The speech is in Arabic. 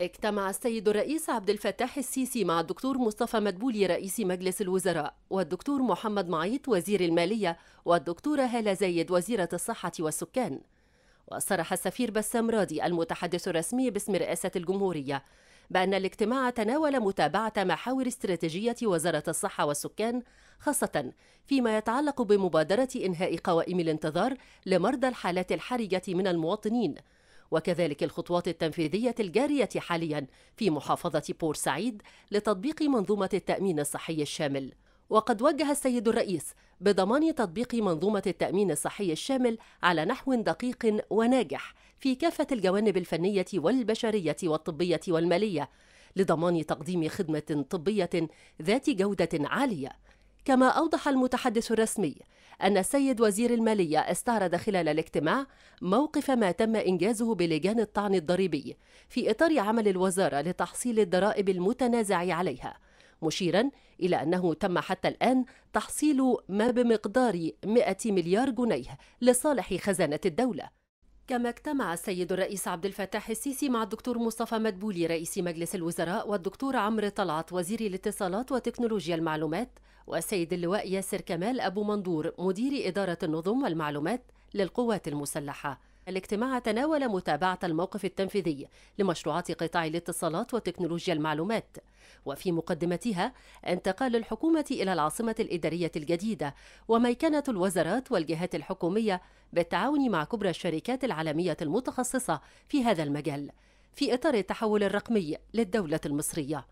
اجتمع السيد الرئيس عبد الفتاح السيسي مع الدكتور مصطفى مدبولي رئيس مجلس الوزراء والدكتور محمد معيط وزير المالية والدكتورة هالة زايد وزيرة الصحة والسكان. وصرح السفير بسام راضي المتحدث الرسمي باسم رئاسة الجمهورية بأن الاجتماع تناول متابعة محاور استراتيجية وزارة الصحة والسكان خاصة فيما يتعلق بمبادرة إنهاء قوائم الانتظار لمرضى الحالات الحرجة من المواطنين. وكذلك الخطوات التنفيذية الجارية حاليا في محافظة بورسعيد لتطبيق منظومة التأمين الصحي الشامل. وقد وجه السيد الرئيس بضمان تطبيق منظومة التأمين الصحي الشامل على نحو دقيق وناجح في كافة الجوانب الفنية والبشرية والطبية والمالية لضمان تقديم خدمة طبية ذات جودة عالية كما أوضح المتحدث الرسمي أن السيد وزير المالية استعرض خلال الاجتماع موقف ما تم إنجازه بلجان الطعن الضريبي في إطار عمل الوزارة لتحصيل الضرائب المتنازع عليها مشيرا إلى أنه تم حتى الآن تحصيل ما بمقدار 100 مليار جنيه لصالح خزانة الدولة. كما اجتمع السيد الرئيس عبد الفتاح السيسي مع الدكتور مصطفى مدبولي رئيس مجلس الوزراء والدكتور عمرو طلعت وزير الاتصالات وتكنولوجيا المعلومات والسيد اللواء ياسر كمال أبو منظور مدير إدارة النظم والمعلومات للقوات المسلحة. الاجتماع تناول متابعة الموقف التنفيذي لمشروعات قطاع الاتصالات وتكنولوجيا المعلومات. وفي مقدمتها انتقال الحكومة إلى العاصمة الإدارية الجديدة وميكنة الوزارات والجهات الحكومية بالتعاون مع كبرى الشركات العالمية المتخصصة في هذا المجال في إطار التحول الرقمي للدولة المصرية.